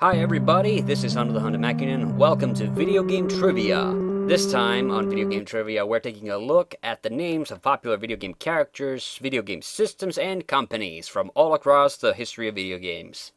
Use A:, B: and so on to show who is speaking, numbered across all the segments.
A: Hi everybody, this is Hannu the Hande Mäkinen. Welcome to Video Game Trivia. This time on Video Game Trivia, we're taking a look at the names of popular video game characters, video game systems, and companies from all across the history of video games.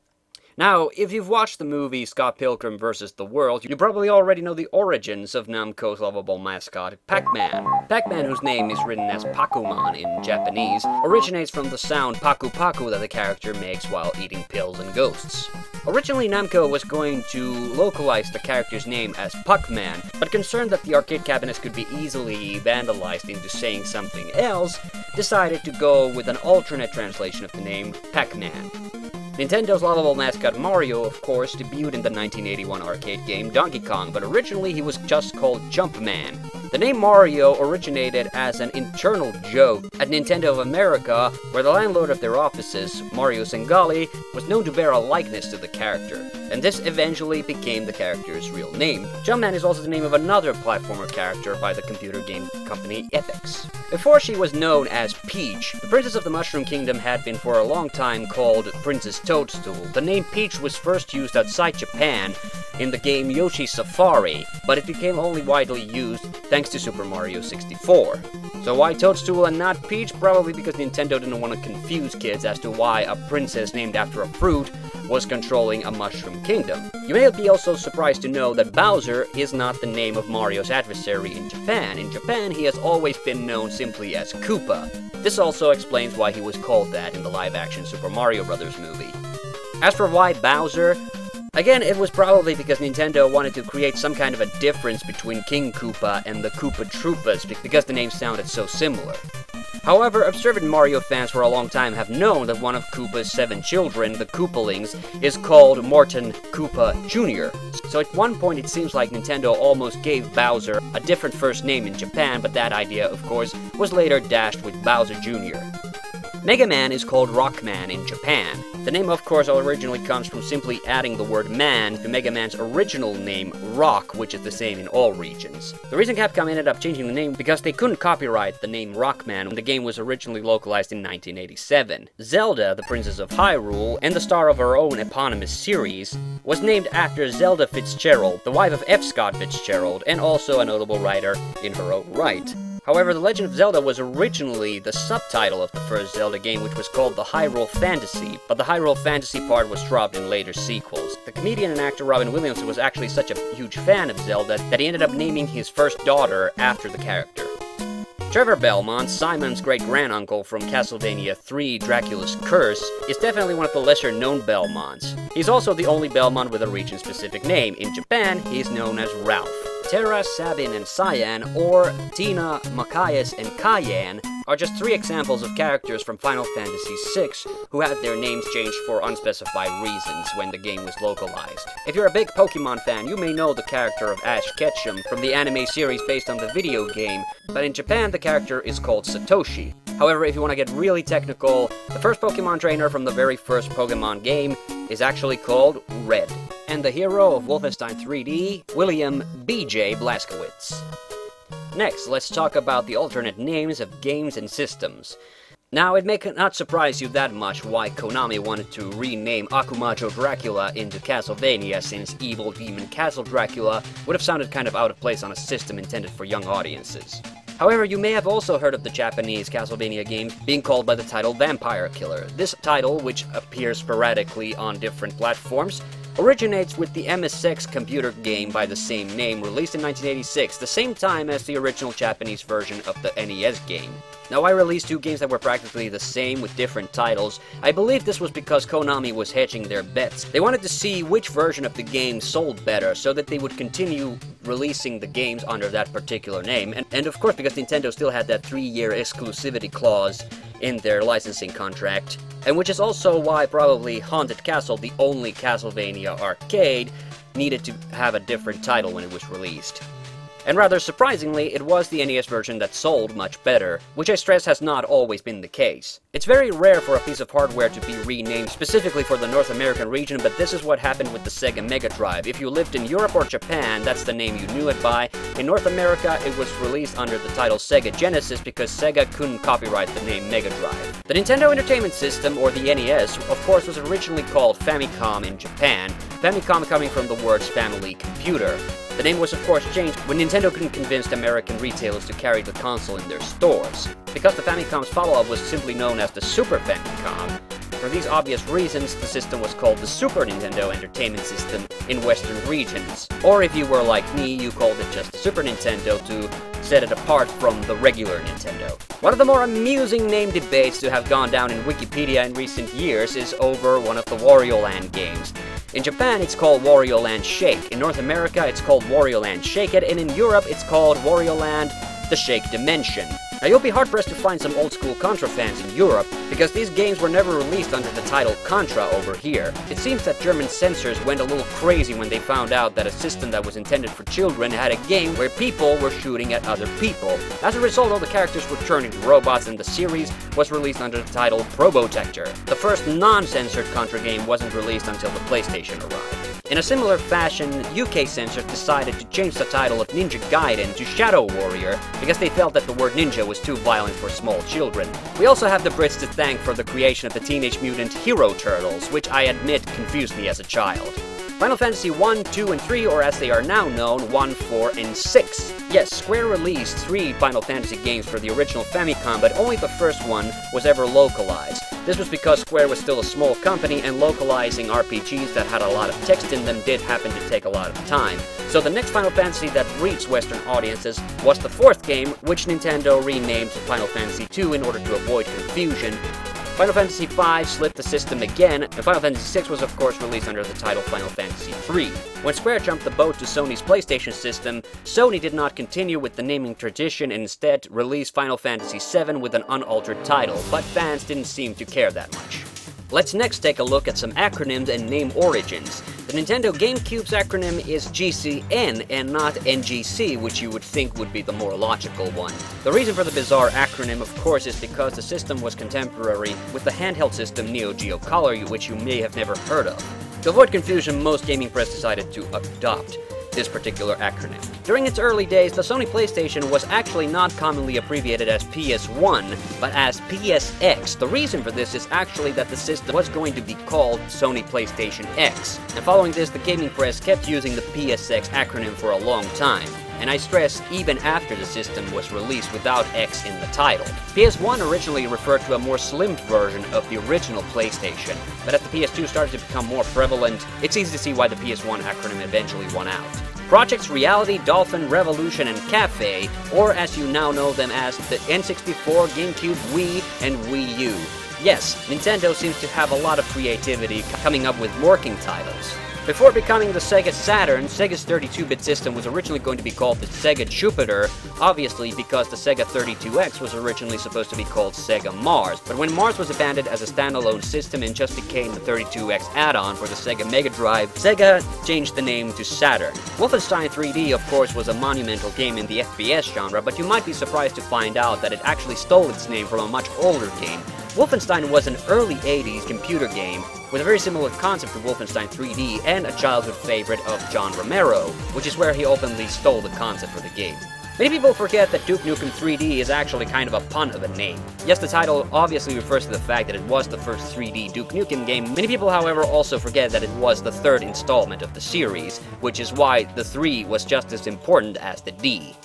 A: Now, if you've watched the movie Scott Pilgrim vs. the World, you probably already know the origins of Namco's lovable mascot, Pac-Man. Pac-Man, whose name is written as Pakuman in Japanese, originates from the sound Paku Paku that the character makes while eating pills and ghosts. Originally, Namco was going to localize the character's name as Puckman, but concerned that the arcade cabinets could be easily vandalized into saying something else, decided to go with an alternate translation of the name, Pac-Man. Nintendo's lovable mascot Mario, of course, debuted in the 1981 arcade game Donkey Kong, but originally he was just called Jumpman. The name Mario originated as an internal joke at Nintendo of America, where the landlord of their offices, Mario Sangali, was known to bear a likeness to the character, and this eventually became the character's real name. Jumpman is also the name of another platformer character by the computer game company Epyx. Before she was known as Peach, the Princess of the Mushroom Kingdom had been for a long time called Princess Toadstool. The name Peach was first used outside Japan in the game Yoshi Safari, but it became only widely used thanks to Super Mario 64. So why Toadstool and not Peach? Probably because Nintendo didn't want to confuse kids as to why a princess named after a fruit was controlling a mushroom kingdom. You may be also surprised to know that Bowser is not the name of Mario's adversary in Japan. In Japan, he has always been known simply as Koopa. This also explains why he was called that in the live-action Super Mario Bros. movie. As for why Bowser, Again, it was probably because Nintendo wanted to create some kind of a difference between King Koopa and the Koopa Troopas because the names sounded so similar. However, observant Mario fans for a long time have known that one of Koopa's seven children, the Koopalings, is called Morton Koopa Jr. So at one point it seems like Nintendo almost gave Bowser a different first name in Japan, but that idea, of course, was later dashed with Bowser Jr. Mega Man is called Rockman in Japan. The name, of course, originally comes from simply adding the word man to Mega Man's original name, Rock, which is the same in all regions. The reason Capcom ended up changing the name because they couldn't copyright the name Rockman when the game was originally localized in 1987. Zelda, the Princess of Hyrule, and the star of her own eponymous series, was named after Zelda Fitzgerald, the wife of F. Scott Fitzgerald, and also a notable writer in her own right. However, The Legend of Zelda was originally the subtitle of the first Zelda game, which was called The Hyrule Fantasy, but the Hyrule Fantasy part was dropped in later sequels. The comedian and actor Robin Williams was actually such a huge fan of Zelda that he ended up naming his first daughter after the character. Trevor Belmont, Simon's great-granduncle from Castlevania 3 Dracula's Curse, is definitely one of the lesser-known Belmonts. He's also the only Belmont with a region-specific name. In Japan, he's known as Ralph. Terra, Sabin, and Cyan, or Tina, Machias, and Cayenne, are just three examples of characters from Final Fantasy VI who had their names changed for unspecified reasons when the game was localized. If you're a big Pokemon fan, you may know the character of Ash Ketchum from the anime series based on the video game, but in Japan the character is called Satoshi. However, if you want to get really technical, the first Pokemon trainer from the very first Pokemon game is actually called Red and the hero of Wolfenstein 3D, William B.J. Blazkowicz. Next, let's talk about the alternate names of games and systems. Now, it may not surprise you that much why Konami wanted to rename Akumajo Dracula into Castlevania, since Evil Demon Castle Dracula would have sounded kind of out of place on a system intended for young audiences. However, you may have also heard of the Japanese Castlevania game being called by the title Vampire Killer. This title, which appears sporadically on different platforms, originates with the MSX computer game by the same name, released in 1986, the same time as the original Japanese version of the NES game. Now, I released two games that were practically the same with different titles. I believe this was because Konami was hedging their bets. They wanted to see which version of the game sold better so that they would continue releasing the games under that particular name. And, and of course, because Nintendo still had that three-year exclusivity clause in their licensing contract. And which is also why probably Haunted Castle, the only Castlevania arcade, needed to have a different title when it was released. And rather surprisingly, it was the NES version that sold much better, which I stress has not always been the case. It's very rare for a piece of hardware to be renamed specifically for the North American region, but this is what happened with the Sega Mega Drive. If you lived in Europe or Japan, that's the name you knew it by. In North America, it was released under the title Sega Genesis because Sega couldn't copyright the name Mega Drive. The Nintendo Entertainment System, or the NES, of course was originally called Famicom in Japan, Famicom coming from the words family computer. The name was of course changed when Nintendo couldn't convince American retailers to carry the console in their stores, because the Famicom's follow-up was simply known as the Super Famicom. For these obvious reasons, the system was called the Super Nintendo Entertainment System in Western regions. Or if you were like me, you called it just Super Nintendo to set it apart from the regular Nintendo. One of the more amusing name debates to have gone down in Wikipedia in recent years is over one of the Wario Land games. In Japan, it's called Wario Land Shake. In North America, it's called Wario Land Shake It, and in Europe, it's called Wario Land The Shake Dimension. Now you'll be hard-pressed to find some old-school Contra fans in Europe, because these games were never released under the title Contra over here. It seems that German censors went a little crazy when they found out that a system that was intended for children had a game where people were shooting at other people. As a result, all the characters were turned into robots and the series was released under the title Probotector. The first non-censored Contra game wasn't released until the PlayStation arrived. In a similar fashion, UK censors decided to change the title of Ninja Gaiden to Shadow Warrior because they felt that the word ninja was too violent for small children. We also have the Brits to thank for the creation of the Teenage Mutant Hero Turtles, which I admit confused me as a child. Final Fantasy 1, 2, and 3, or as they are now known, 1, 4, and 6. Yes, Square released three Final Fantasy games for the original Famicom, but only the first one was ever localized. This was because Square was still a small company and localizing RPGs that had a lot of text in them did happen to take a lot of time. So the next Final Fantasy that reached Western audiences was the fourth game, which Nintendo renamed Final Fantasy II in order to avoid confusion, Final Fantasy V slipped the system again, and Final Fantasy VI was of course released under the title Final Fantasy III. When Square jumped the boat to Sony's PlayStation system, Sony did not continue with the naming tradition and instead released Final Fantasy VII with an unaltered title, but fans didn't seem to care that much. Let's next take a look at some acronyms and name origins. The Nintendo GameCube's acronym is GCN and not NGC, which you would think would be the more logical one. The reason for the bizarre acronym, of course, is because the system was contemporary with the handheld system Neo Geo Color, which you may have never heard of. To avoid confusion, most gaming press decided to adopt this particular acronym. During its early days, the Sony PlayStation was actually not commonly abbreviated as PS1, but as PSX. The reason for this is actually that the system was going to be called Sony PlayStation X, and following this, the gaming press kept using the PSX acronym for a long time and I stress even after the system was released without X in the title. PS1 originally referred to a more slim version of the original PlayStation, but as the PS2 started to become more prevalent, it's easy to see why the PS1 acronym eventually won out. Projects Reality, Dolphin, Revolution, and Cafe, or as you now know them as the N64, GameCube, Wii, and Wii U. Yes, Nintendo seems to have a lot of creativity coming up with working titles. Before becoming the Sega Saturn, Sega's 32-bit system was originally going to be called the Sega Jupiter, obviously because the Sega 32X was originally supposed to be called Sega Mars. But when Mars was abandoned as a standalone system and just became the 32X add-on for the Sega Mega Drive, Sega changed the name to Saturn. Wolfenstein 3D, of course, was a monumental game in the FPS genre, but you might be surprised to find out that it actually stole its name from a much older game, Wolfenstein was an early 80s computer game with a very similar concept to Wolfenstein 3D and a childhood favorite of John Romero, which is where he openly stole the concept for the game. Many people forget that Duke Nukem 3D is actually kind of a pun of a name. Yes, the title obviously refers to the fact that it was the first 3D Duke Nukem game. Many people, however, also forget that it was the third installment of the series, which is why the 3 was just as important as the D.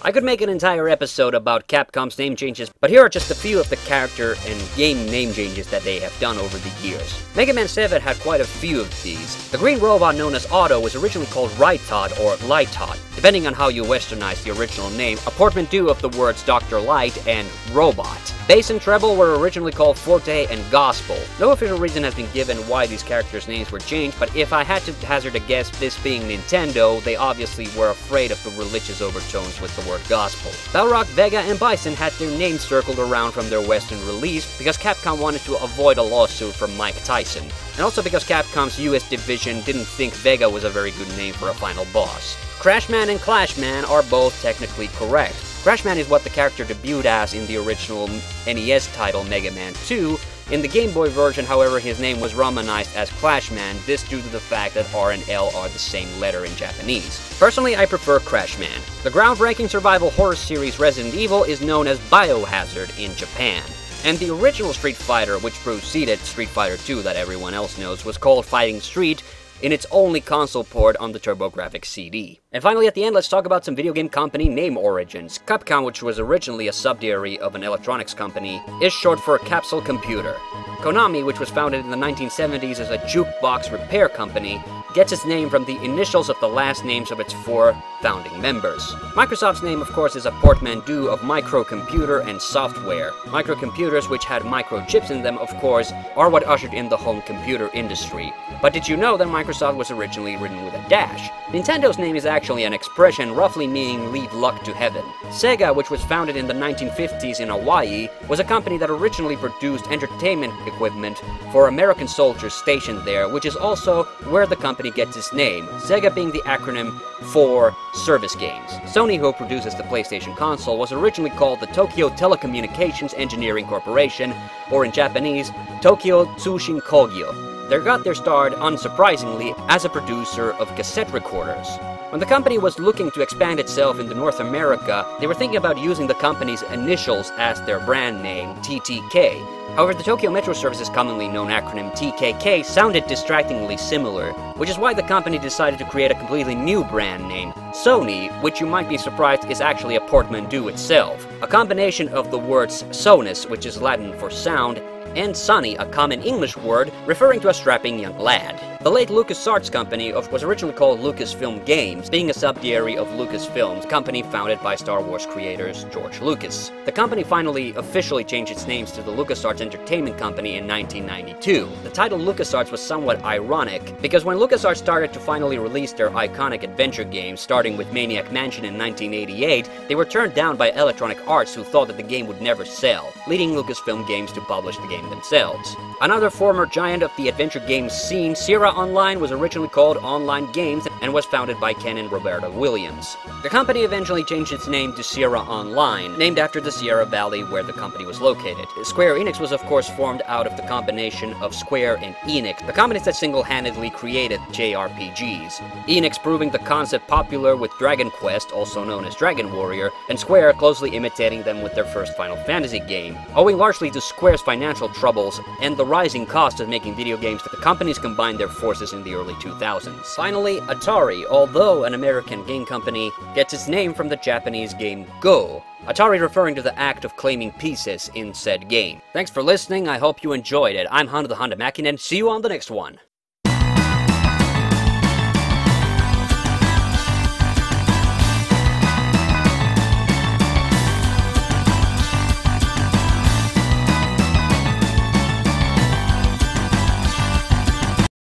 A: I could make an entire episode about Capcom's name changes, but here are just a few of the character and game name changes that they have done over the years. Mega Man 7 had quite a few of these. The green robot known as Otto was originally called Right-Todd or Light-Todd, depending on how you westernize the original name, a portmanteau of the words Dr. Light and Robot. Bass and treble were originally called Forte and Gospel. No official reason has been given why these characters' names were changed, but if I had to hazard a guess, this being Nintendo, they obviously were afraid of the religious overtones with the word gospel. Balrog, Vega, and Bison had their names circled around from their western release because Capcom wanted to avoid a lawsuit from Mike Tyson. and also because Capcom's US division didn't think Vega was a very good name for a final boss. Crashman and Clashman are both technically correct. Crashman is what the character debuted as in the original NES title Mega Man 2, in the Game Boy version, however, his name was romanized as Clashman, this due to the fact that R and L are the same letter in Japanese. Personally, I prefer Crashman. The groundbreaking survival horror series Resident Evil is known as Biohazard in Japan. And the original Street Fighter, which preceded Street Fighter 2 that everyone else knows, was called Fighting Street, in its only console port on the TurboGrafx CD. And finally, at the end, let's talk about some video game company name origins. Capcom, which was originally a subsidiary of an electronics company, is short for Capsule Computer. Konami, which was founded in the 1970s as a jukebox repair company, gets its name from the initials of the last names of its four founding members. Microsoft's name, of course, is a portmanteau of microcomputer and software. Microcomputers, which had microchips in them, of course, are what ushered in the home computer industry. But did you know that Microsoft was originally written with a dash? Nintendo's name is actually an expression roughly meaning leave luck to heaven. Sega, which was founded in the 1950s in Hawaii, was a company that originally produced entertainment equipment for American soldiers stationed there, which is also where the company gets its name, Sega being the acronym for service games. Sony, who produces the PlayStation console, was originally called the Tokyo Telecommunications Engineering Corporation, or in Japanese, Tokyo Tsushin Kogyo. They got their start, unsurprisingly, as a producer of cassette recorders. When the company was looking to expand itself into North America, they were thinking about using the company's initials as their brand name, TTK. However, the Tokyo Metro Service's commonly known acronym TKK sounded distractingly similar, which is why the company decided to create a completely new brand name, Sony, which you might be surprised is actually a portmanteau itself. A combination of the words sonus, which is Latin for sound, and Sonny, a common English word referring to a strapping young lad. The late LucasArts company was originally called Lucasfilm Games, being a subsidiary of Lucasfilms, company founded by Star Wars creators George Lucas. The company finally officially changed its names to the LucasArts Entertainment Company in 1992. The title LucasArts was somewhat ironic, because when LucasArts started to finally release their iconic adventure games, starting with Maniac Mansion in 1988, they were turned down by Electronic Arts who thought that the game would never sell, leading Lucasfilm Games to publish the game themselves. Another former giant of the adventure games scene, Sierra Online was originally called Online Games and was founded by Ken and Roberta Williams. The company eventually changed its name to Sierra Online, named after the Sierra Valley where the company was located. Square Enix was of course formed out of the combination of Square and Enix, the companies that single-handedly created JRPGs. Enix proving the concept popular with Dragon Quest, also known as Dragon Warrior, and Square closely imitating them with their first Final Fantasy game. Owing largely to Square's financial troubles and the rising cost of making video games, that the companies combined their forces in the early 2000s. Finally, Atari, although an American game company, gets its name from the Japanese game Go, Atari referring to the act of claiming pieces in said game. Thanks for listening, I hope you enjoyed it. I'm Hannu the Hande Mäkinen, see you on the next one.